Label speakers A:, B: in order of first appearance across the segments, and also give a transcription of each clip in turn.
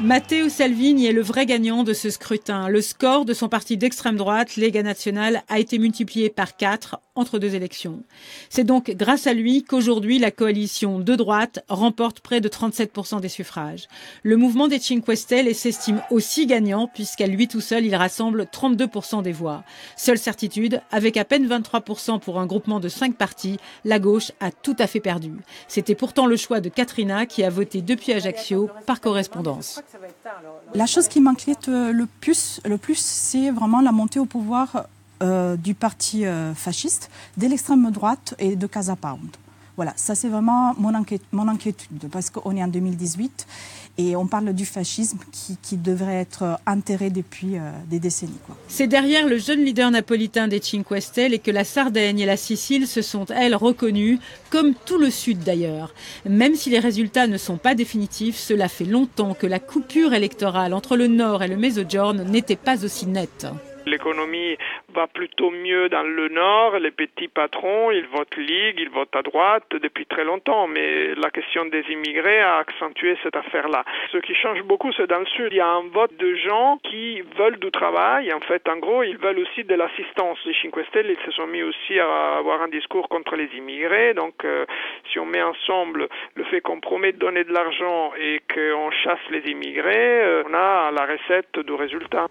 A: Matteo Salvini est le vrai gagnant de ce scrutin. Le score de son parti d'extrême droite, Lega Nationale, a été multiplié par 4 entre deux élections. C'est donc grâce à lui qu'aujourd'hui la coalition de droite remporte près de 37% des suffrages. Le mouvement des Cinque Stelle s'estime aussi gagnant puisqu'à lui tout seul il rassemble 32% des voix. Seule certitude, avec à peine 23% pour un groupement de 5 partis, la gauche a tout à fait perdu. C'était pourtant le choix de Katrina qui a voté depuis Ajaccio par correspondance.
B: La chose qui m'inquiète le plus, le plus c'est vraiment la montée au pouvoir euh, du parti euh, fasciste, de l'extrême droite et de Casa Pound. Voilà, ça c'est vraiment mon, inquiétude, parce qu'on est en 2018 et on parle du fascisme qui, devrait être enterré depuis euh, des décennies.
A: C'est derrière le jeune leader napolitain des Cinque Stelle et que la Sardaigne et la Sicile se sont, elles, reconnues, comme tout le Sud d'ailleurs. Même si les résultats ne sont pas définitifs, cela fait longtemps que la coupure électorale entre le Nord et le Mezzogiorno n'était pas aussi nette.
C: L'économie va plutôt mieux dans le nord. Les petits patrons, ils votent Ligue, ils votent à droite depuis très longtemps. Mais la question des immigrés a accentué cette affaire-là. Ce qui change beaucoup, c'est dans le sud. Il y a un vote de gens qui veulent du travail. En fait, en gros, ils veulent aussi de l'assistance. Les Cinque Stelle, ils se sont mis aussi à avoir un discours contre les immigrés. Donc, euh, si on met ensemble le fait qu'on promet de donner de l'argent et qu'on chasse les immigrés, euh, on a la recette du résultat.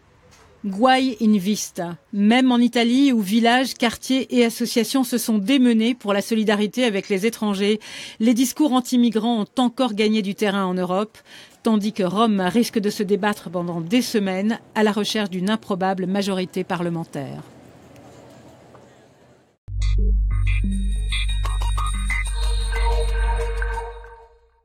A: Guai in vista. Même en Italie, où villages, quartiers et associations se sont démenés pour la solidarité avec les étrangers, les discours anti-migrants ont encore gagné du terrain en Europe, tandis que Rome risque de se débattre pendant des semaines à la recherche d'une improbable majorité parlementaire.